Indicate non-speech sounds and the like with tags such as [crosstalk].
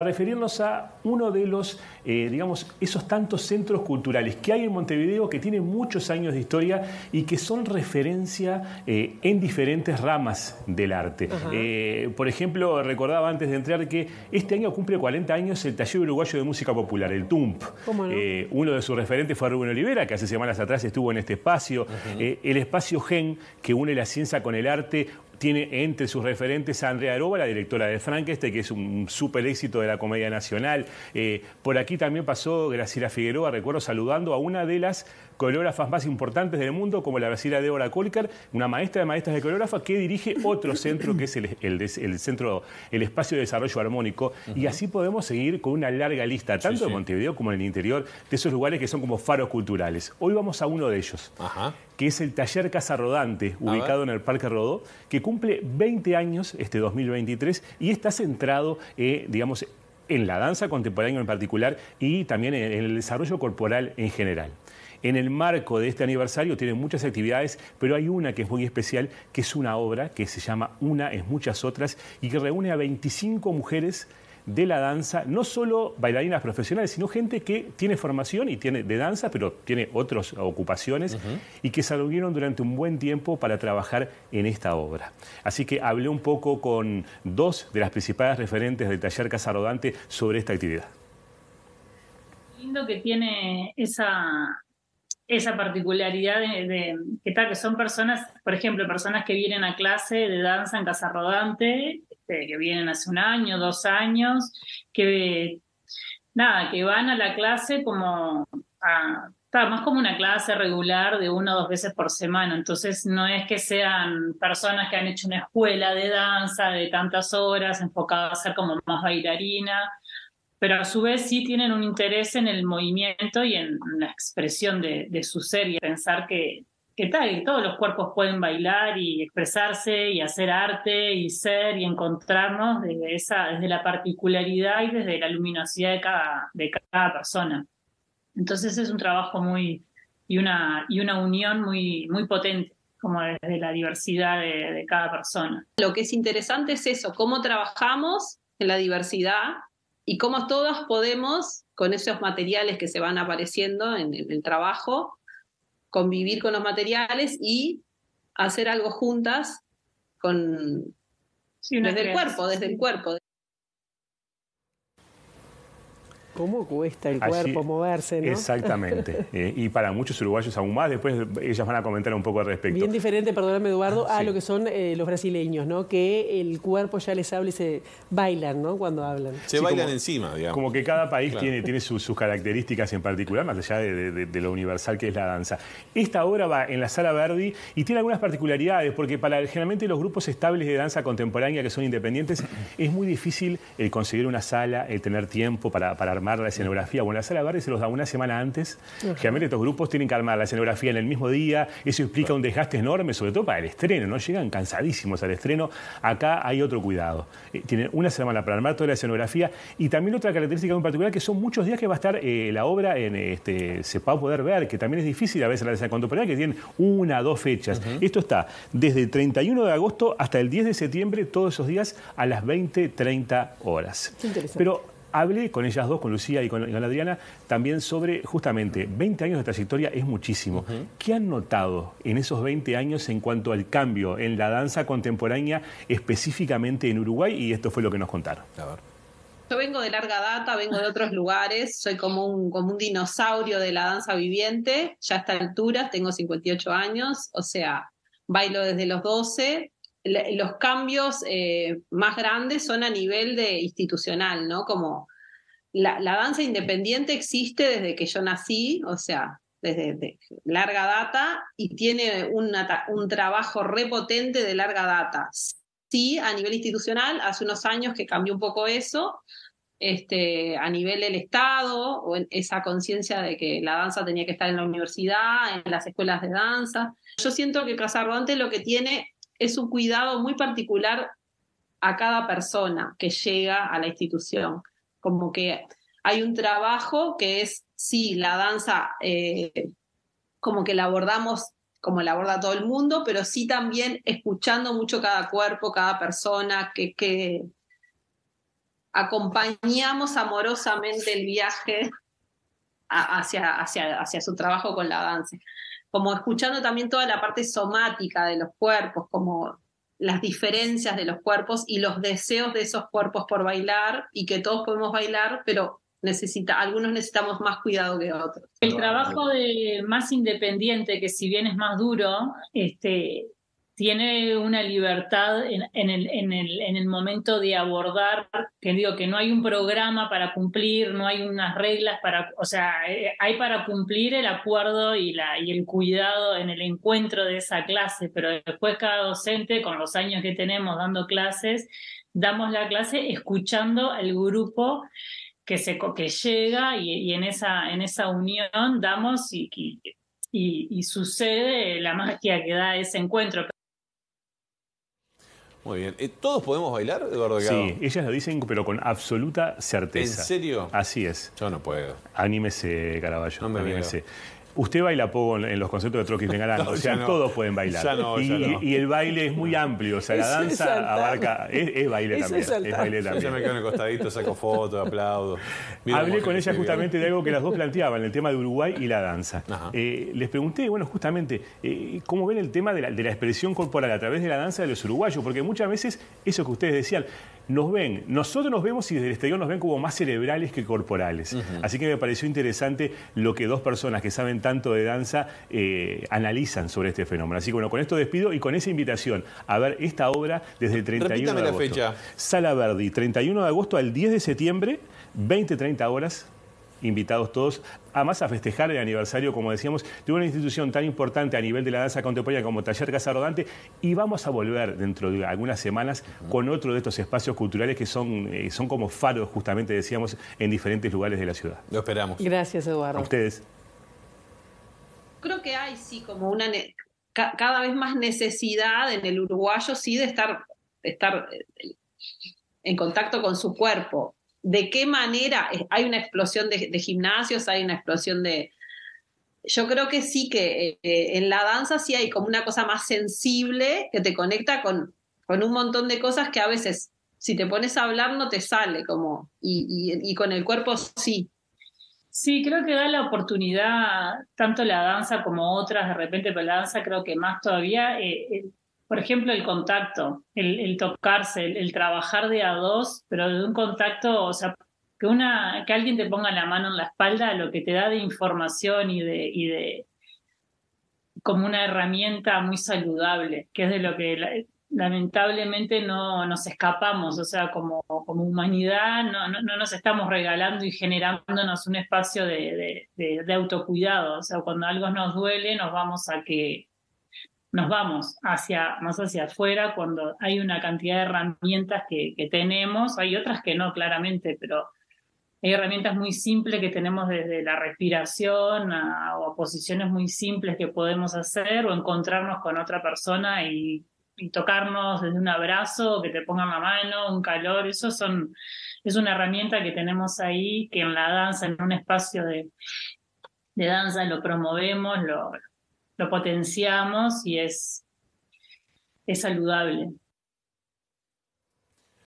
referirnos a uno de los, eh, digamos, esos tantos centros culturales que hay en Montevideo que tienen muchos años de historia y que son referencia eh, en diferentes ramas del arte. Eh, por ejemplo, recordaba antes de entrar que este año cumple 40 años el Taller Uruguayo de Música Popular, el TUMP. uno de sus referentes fue Rubén Olivera, que hace semanas atrás estuvo en este espacio. el espacio GEN, que une la ciencia con el arte, tiene entre sus referentes a Andrea Aroba, la directora de Frankenstein, que es un súper éxito de la Comedia Nacional. Eh, por aquí también pasó Graciela Figueroa, recuerdo saludando a una de las coreógrafas más importantes del mundo, como la brasileña Débora Kolker, una maestra de maestras de coreógrafa que dirige otro centro, que es el, centro, el espacio de desarrollo armónico. Y así podemos seguir con una larga lista, tanto en Montevideo como en el interior, de esos lugares que son como faros culturales. Hoy vamos a uno de ellos. Que es el Taller Casa Rodante, ubicado en el Parque Rodó, que cumple 20 años este 2023 y está centrado, eh, digamos, en la danza contemporánea en particular y también en el desarrollo corporal en general. En el marco de este aniversario tienen muchas actividades, pero hay una que es muy especial, que es una obra que se llama Una es muchas otras y que reúne a 25 mujeres de la danza, no solo bailarinas profesionales, sino gente que tiene formación y tiene de danza, pero tiene otras ocupaciones y que se reunieron durante un buen tiempo para trabajar en esta obra. Así que hablé un poco con dos de las principales referentes del taller Casa Rodante sobre esta actividad. Lindo que tiene esa, esa particularidad de, que, tal, que son personas, por ejemplo, personas que vienen a clase de danza en Casa Rodante, este, que vienen hace un año, dos años, que nada, que van a la clase como a, más como una clase regular de una o dos veces por semana. Entonces, no es que sean personas que han hecho una escuela de danza de tantas horas, enfocada a ser como más bailarina, pero a su vez sí tienen un interés en el movimiento y en la expresión de, su ser y pensar que, que tal, todos los cuerpos pueden bailar y expresarse y hacer arte y ser y encontrarnos desde, esa, desde la particularidad y desde la luminosidad de cada, de cada persona. Entonces es un trabajo muy y una, y una unión muy, muy potente como desde la diversidad de, de cada persona. Lo que es interesante es eso, cómo trabajamos en la diversidad y cómo todos podemos, con esos materiales que se van apareciendo en, el trabajo, convivir con los materiales y hacer algo juntas con, desde el cuerpo, desde el cuerpo. ¿Cómo cuesta el cuerpo moverse? ¿no? Exactamente. [laughs] Eh, y para muchos uruguayos aún más, después ellas van a comentar un poco al respecto. Bien diferente, perdóname Eduardo, a lo que son eh, los brasileños, ¿no? Que el cuerpo ya les habla y se bailan, ¿no? Cuando hablan. Se bailan encima, digamos. Como que cada país tiene, tiene sus, características en particular, más allá de, lo universal que es la danza. Esta obra va en la Sala Verdi y tiene algunas particularidades, porque para generalmente los grupos estables de danza contemporánea que son independientes, es muy difícil el conseguir una sala, el tener tiempo para, para armar la escenografía. Bueno, la sala verde se los da una semana antes. Generalmente estos grupos tienen que armar la escenografía en el mismo día. Eso implica un desgaste enorme, sobre todo para el estreno, ¿no? Llegan cansadísimos al estreno. Acá hay otro cuidado. Eh, tienen una semana para armar toda la escenografía. Y también otra característica muy particular, que son muchos días que va a estar eh, la obra en este, se va a poder ver, que también es difícil a veces la danza contemporánea, que tienen una, dos fechas. Esto está desde el 31 de agosto hasta el 10 de septiembre, todos esos días a las 20, 30 horas. Pero Hablé con ellas dos, con Lucía y con, Adriana, también sobre justamente 20 años de trayectoria es muchísimo. ¿Qué han notado en esos 20 años en cuanto al cambio en la danza contemporánea, específicamente en Uruguay? Y esto fue lo que nos contaron. Yo vengo de larga data, vengo de otros lugares, soy como un, como un dinosaurio de la danza viviente, ya a esta altura, tengo 58 años, o sea, bailo desde los 12, los cambios eh, más grandes son a nivel de institucional, ¿no? Como la, danza independiente existe desde que yo nací, o sea, desde larga data, y tiene un trabajo repotente de larga data. Sí, a nivel institucional, hace unos años que cambió un poco eso, este, a nivel del Estado, o en esa conciencia de que la danza tenía que estar en la universidad, en las escuelas de danza. Yo siento que Casarrodante lo que tiene es un cuidado muy particular a cada persona que llega a la institución. Como que hay un trabajo que es, sí, la danza, eh, como que la abordamos como la aborda todo el mundo, pero sí también escuchando mucho cada cuerpo, cada persona, que, acompañamos amorosamente el viaje hacia, hacia, hacia su trabajo con la danza. Como escuchando también toda la parte somática de los cuerpos, como las diferencias de los cuerpos y los deseos de esos cuerpos por bailar y que todos podemos bailar, pero necesita, algunos necesitamos más cuidado que otros. El trabajo de más independiente, que si bien es más duro, este, tiene una libertad en, el, en, el, en, el, momento de abordar, que digo que no hay un programa para cumplir, no hay unas reglas para, o sea, eh, hay para cumplir el acuerdo y, la, y el cuidado en el encuentro de esa clase, pero después cada docente, con los años que tenemos dando clases, damos la clase escuchando al grupo que, se, que llega y, en, esa, en esa unión damos y, y, y sucede la magia que da ese encuentro. Muy bien. ¿Todos podemos bailar, Eduardo Sí, ellas lo dicen, pero con absoluta certeza. ¿En serio? Así es. Yo no puedo. Anímese, Caraballo. No me anímese. Usted baila poco en los conceptos de Troquis Bengalán, [laughs] o sea, todos pueden bailar. y, el baile es muy amplio, o sea, la danza abarca, es, baile también. Es baile también. Yo me quedo en el costadito, saco fotos, aplaudo. Hablé con ella justamente de algo que las dos planteaban, el tema de Uruguay y la danza. Eh, les pregunté, bueno, justamente, eh, ¿cómo ven el tema de la, de la expresión corporal a través de la danza de los uruguayos? Porque muchas veces, eso que ustedes decían, nos ven, nosotros nos vemos y desde el exterior nos ven como más cerebrales que corporales. Así que me pareció interesante lo que dos personas que saben tanto de danza eh, analizan sobre este fenómeno. Así que bueno, con esto despido y con esa invitación a ver esta obra desde el 31 de agosto. la fecha. Sala Verdi, 31 de agosto al 10 de septiembre, 20-30 horas invitados todos, además a festejar el aniversario, como decíamos, de una institución tan importante a nivel de la danza contemporánea como Taller Casa Rodante, y vamos a volver dentro de algunas semanas con otro de estos espacios culturales que son, eh, son como faros, justamente decíamos, en diferentes lugares de la ciudad. Lo esperamos. Gracias, Eduardo. A ustedes. Creo que hay, sí, como una cada vez más necesidad en el uruguayo, sí, de estar, de estar eh, en contacto con su cuerpo de qué manera hay una explosión de, gimnasios, hay una explosión de... Yo creo que sí que eh, en la danza sí hay como una cosa más sensible que te conecta con, con un montón de cosas que a veces si te pones a hablar no te sale como y, con el cuerpo sí. Sí, creo que da la oportunidad, tanto la danza como otras, de repente, pero la danza creo que más todavía, eh, eh, por ejemplo, el contacto, el, tocarse, el, trabajar de a dos, pero de un contacto, o sea, que, una, que alguien te ponga la mano en la espalda, lo que te da de información y de, y de como una herramienta muy saludable, que es de lo que lamentablemente no nos escapamos, o sea, como, como humanidad no, no, nos estamos regalando y generándonos un espacio de, de, de autocuidado, o sea, cuando algo nos duele nos vamos a que nos vamos hacia, más hacia afuera cuando hay una cantidad de herramientas que, tenemos, hay otras que no, claramente, pero hay herramientas muy simples que tenemos desde la respiración o posiciones muy simples que podemos hacer o encontrarnos con otra persona y, tocarnos desde un abrazo, que te pongan la mano, un calor, eso son, es una herramienta que tenemos ahí, que en la danza, en un espacio de, de danza lo promovemos, lo, lo potenciamos y es, es saludable.